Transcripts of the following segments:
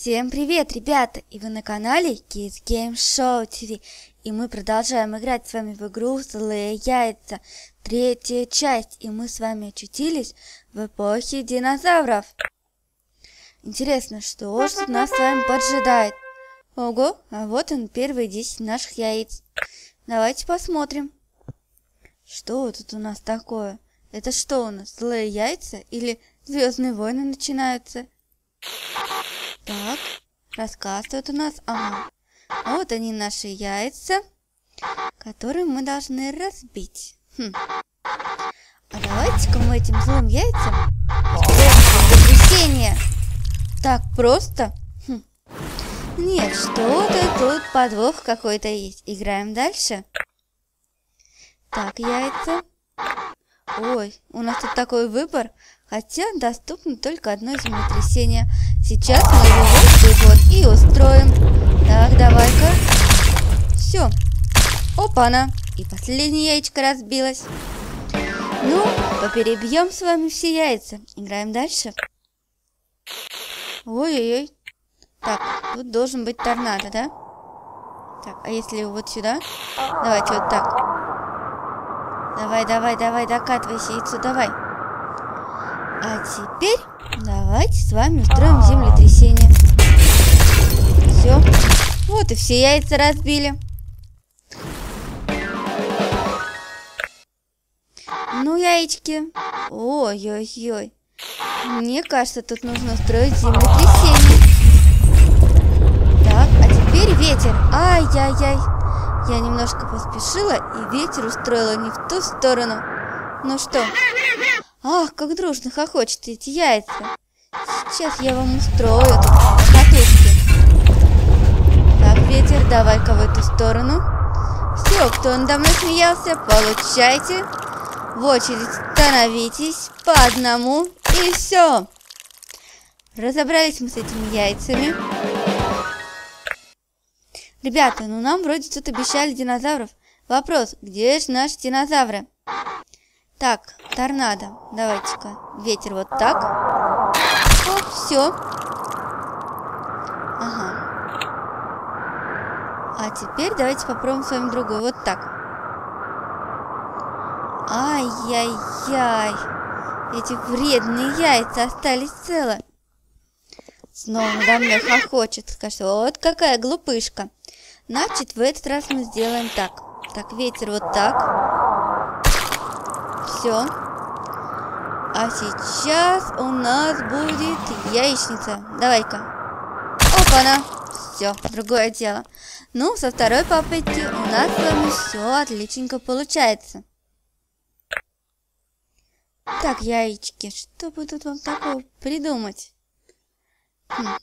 Всем привет, ребята! И вы на канале Kids Game Show TV. И мы продолжаем играть с вами в игру Злые Яйца. Третья часть. И мы с вами очутились в эпохе динозавров. Интересно, что же нас с вами поджидает? Ого, а вот он, первые 10 наших яиц. Давайте посмотрим. Что тут у нас такое? Это что у нас, злые яйца или звездные войны начинаются? Так, рассказывают у нас. Ага. Вот они наши яйца, которые мы должны разбить. Хм. А давайте-ка мы этим злым яйцам воскресенье. Так просто? Хм. Нет, что-то тут подвох какой-то есть. Играем дальше. Так, яйца. Ой, у нас тут такой выбор. Хотя доступно только одно землетрясение. Сейчас мы его вот вот и устроим. Так, давай-ка. Все. Опа-на. И последнее яичко разбилось. Ну, поперебьем с вами все яйца. Играем дальше. Ой-ой-ой. Так, тут должен быть торнадо, да? Так, а если вот сюда? Давайте вот так. Давай, давай, давай, докатывайся яйцо, давай. А теперь давайте с вами устроим землетрясение. Все. Вот и все яйца разбили. Ну, яички. Ой-ой-ой. Мне кажется, тут нужно устроить землетрясение. Так, а теперь ветер. Ай-яй-яй. Я немножко поспешила, и ветер устроила не в ту сторону. Ну что, Ах, как дружно хохочет эти яйца. Сейчас я вам устрою тут катушки. Так, ветер, давай-ка в эту сторону. Все, кто надо мной смеялся, получайте. В очередь становитесь по одному и все. Разобрались мы с этими яйцами. Ребята, ну нам вроде тут обещали динозавров. Вопрос, где же наши динозавры? Так, торнадо. Давайте-ка. Ветер вот так. Все. Ага. А теперь давайте попробуем с вами другую. Вот так. Ай-яй-яй. Эти вредные яйца остались целы. Снова надо мной хохочет. Скажет, вот какая глупышка. Значит, в этот раз мы сделаем так. Так, ветер вот так. Все. А сейчас у нас будет яичница. Давай-ка. Опа-на. Все, другое дело. Ну, со второй попытки у нас с вами все отличненько получается. Так, яички, что бы тут вам такого придумать? Хм.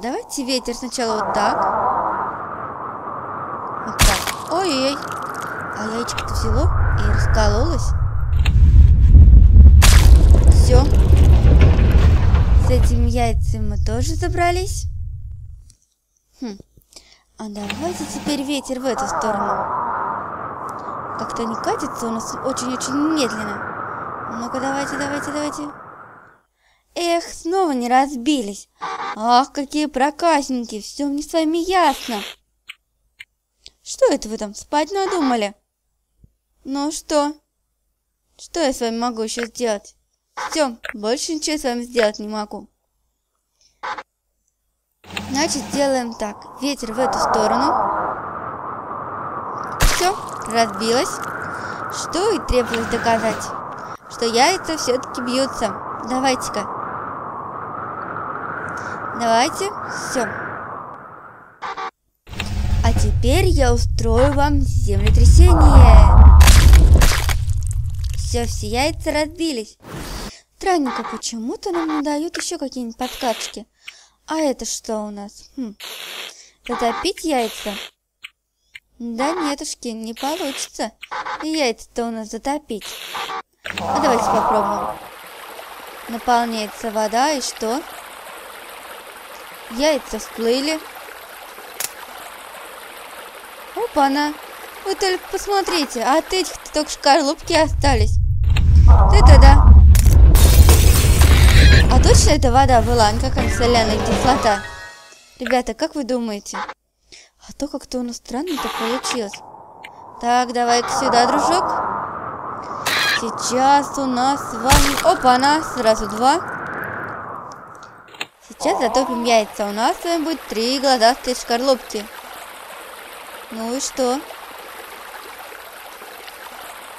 Давайте ветер сначала вот так. Вот так. Ой-ой-ой. А яичко-то взяло и раскололась. Все. С этими яйцами мы тоже забрались. Хм. А давайте теперь ветер в эту сторону. Как-то они катятся у нас очень-очень медленно. Ну-ка, давайте, давайте, давайте. Эх, снова не разбились. Ах, какие проказники, все мне с вами ясно. Что это вы там, спать надумали? Ну что? Что я с вами могу еще сделать? Все, больше ничего с вами сделать не могу. Значит, сделаем так. Ветер в эту сторону. Все, разбилось. Что и требовалось доказать. Что яйца все-таки бьются. Давайте-ка. Давайте. Все. А теперь я устрою вам землетрясение. Все, все яйца разбились. Странненько, почему-то нам не дают еще какие-нибудь подкачки. А это что у нас? Хм. Затопить яйца? Да нетушки, не получится. Яйца-то у нас затопить. А давайте попробуем. Наполняется вода, и что? Яйца всплыли. Опа-на! Вы только посмотрите, а от этих-то только шкарлупки остались. Это да. А точно эта вода была, не какая соляная кислота? Ребята, как вы думаете? А то как-то у нас странно-то получилось. Так, давай-ка сюда, дружок. Сейчас у нас с вами... Опа-на, сразу два. Сейчас затопим яйца. У нас с вами будет три голодастые шкарлупки. Ну и что?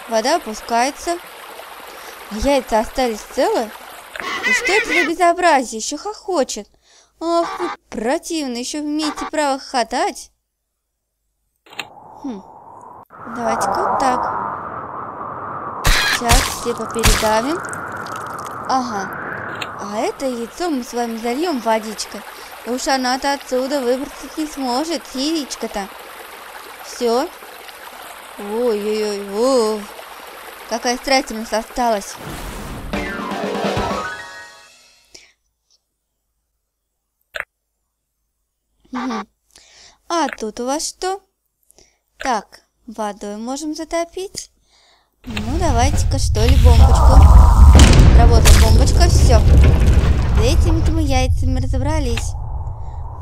Вода опускается. А яйца остались целы? И что это за безобразие? Еще хохочет. Ох, вы противно, еще умеете право хохотать. Хм. Давайте-ка вот так. Сейчас все попередавим. Ага. А это яйцо мы с вами зальем водичкой. Уж она-то отсюда выбраться не сможет, яичко-то. Все. Ой-ой-ой, какая строительность осталась. А тут у вас что? Так, водой можем затопить. Ну, давайте-ка, что ли, бомбочку. Работает бомбочка, все. С этими-то мы яйцами разобрались.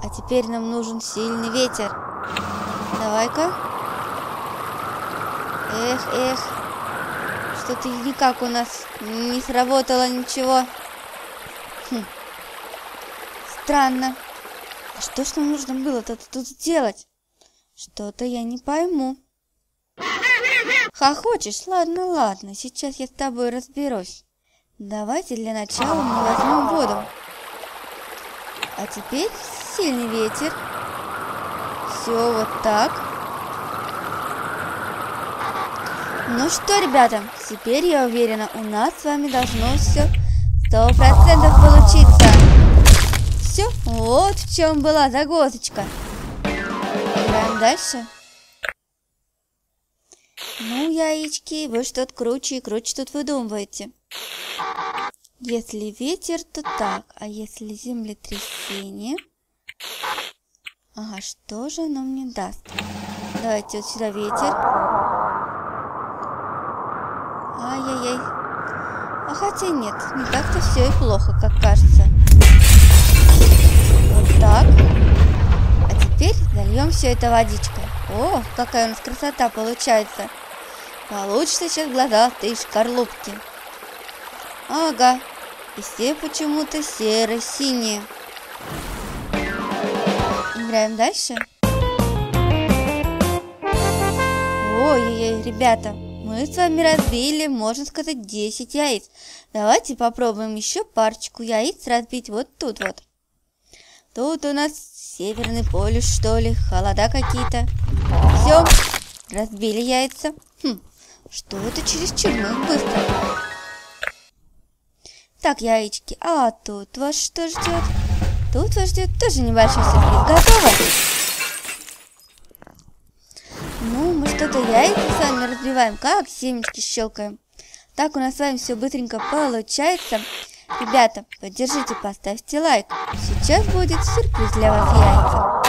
А теперь нам нужен сильный ветер. Давай-ка. Эх, эх. Что-то никак у нас не сработало ничего. Хм. Странно. А что ж нам нужно было-то тут сделать? Что-то я не пойму. Хохочешь? Ладно, ладно, сейчас я с тобой разберусь. Давайте для начала мы возьмем воду. А теперь сильный ветер. Все вот так. Ну что, ребята, теперь я уверена, у нас с вами должно все сто процентов получиться. Все, вот в чем была загвоздочка. Играем дальше. Ну, яички, вы что-то круче и круче тут выдумываете. Если ветер, то так, а если землетрясение... Ага, что же оно мне даст? Давайте вот сюда ветер. Ай-яй-яй. А хотя нет, не так-то все и плохо, как кажется. Вот так. А теперь зальем все это водичкой. О, какая у нас красота получается. Получится сейчас глаза ты шкарлупки. Ага, и все почему-то серо-синие. Играем дальше. Ой-ой-ой, ребята, мы с вами разбили, можно сказать, 10 яиц. Давайте попробуем еще парочку яиц разбить вот тут вот. Тут у нас северный полюс, что ли, холода какие-то. Все, разбили яйца. Хм, что это чересчур мы быстро. Так, яички, а тут вас что ждет? Тут вас ждет тоже небольшой сюрприз. Готово? Ну, мы что-то яйца разбиваем, как семечки щелкаем. Так у нас с вами все быстренько получается. Ребята, поддержите, поставьте лайк. Сейчас будет сюрприз для вас яйца.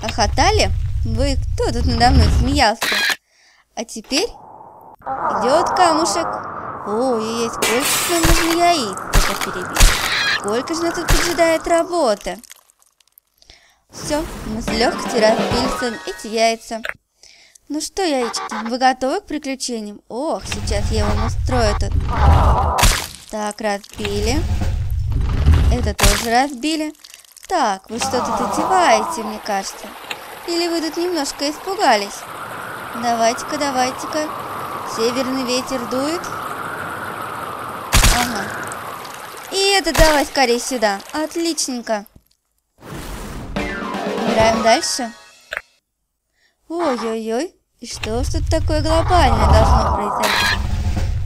Хохотали? Вы кто тут надо мной смеялся? А теперь идет камушек. Ой, сколько же нужно яиц перебить. Сколько же нас тут поджидает работа. Все, мы с легкостью разбили эти яйца. Ну что, яички, вы готовы к приключениям? Ох, сейчас я вам устрою тут. Так, разбили. Это тоже разбили. Так, вы что тут одеваете, мне кажется. Или вы тут немножко испугались? Давайте-ка, давайте-ка. Северный ветер дует. Ага. И это давай скорее сюда. Отличненько. Играем дальше. Ой-ой-ой. И что ж тут такое глобальное должно произойти?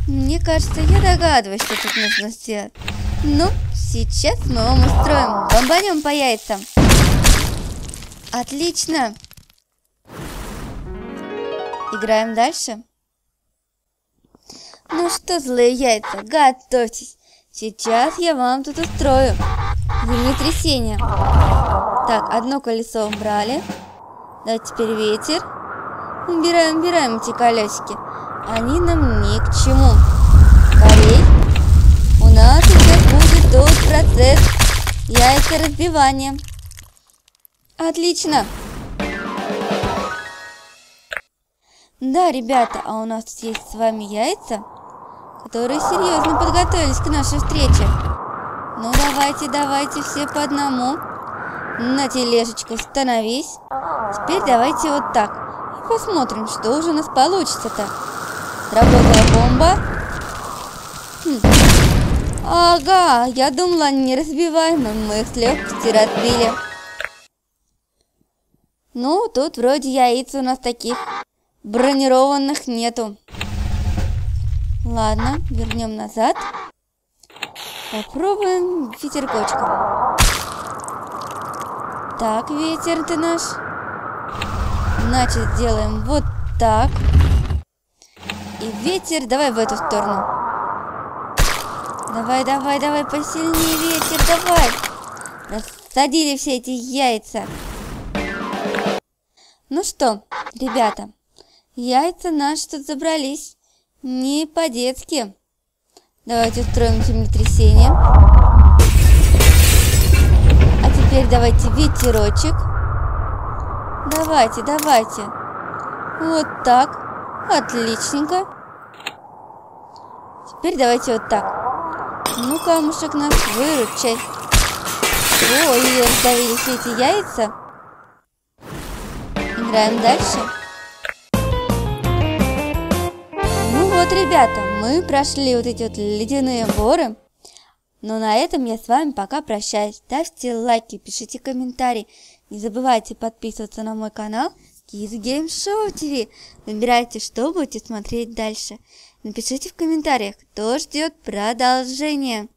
Мне кажется, я догадываюсь, что тут нужно сделать. Ну, сейчас мы вам устроим. Бомбанем по яйцам. Отлично. Играем дальше. Ну что, злые яйца, готовьтесь. Сейчас я вам тут устрою землетрясение. Так, одно колесо убрали. Да, теперь ветер. Убираем, убираем эти колесики. Они нам ни к чему. Скорей. У нас сейчас будет тут процесс яйца разбивания. Отлично. Да, ребята, а у нас есть с вами яйца, которые серьезно подготовились к нашей встрече. Ну давайте, давайте все по одному. На тележечку становись. Теперь давайте вот так. Посмотрим, что уже у нас получится-то. Сработала бомба. Хм. Ага, я думала, они неразбиваемые, мы их с легкостью. Ну, тут вроде яиц у нас таких бронированных нету. Ладно, вернем назад. Попробуем ветеркочком. Так, ветер ты наш. Значит, сделаем вот так. И ветер, давай в эту сторону. Давай, давай, давай, посильнее ветер, давай. Рассадили все эти яйца. Ну что, ребята, яйца наши тут забрались. Не по-детски. Давайте устроим землетрясение. А теперь давайте ветерочек. Давайте, давайте. Вот так. Отличненько. Теперь давайте вот так. Ну, камушек наш, выручай. Ой, раздавили все эти яйца. Играем дальше. Ну вот, ребята, мы прошли вот эти вот ледяные горы. Но на этом я с вами пока прощаюсь. Ставьте лайки, пишите комментарии. Не забывайте подписываться на мой канал Kids Game Show TV. Выбирайте, что будете смотреть дальше. Напишите в комментариях, кто ждет продолжения.